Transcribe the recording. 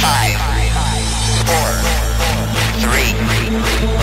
five, four, three,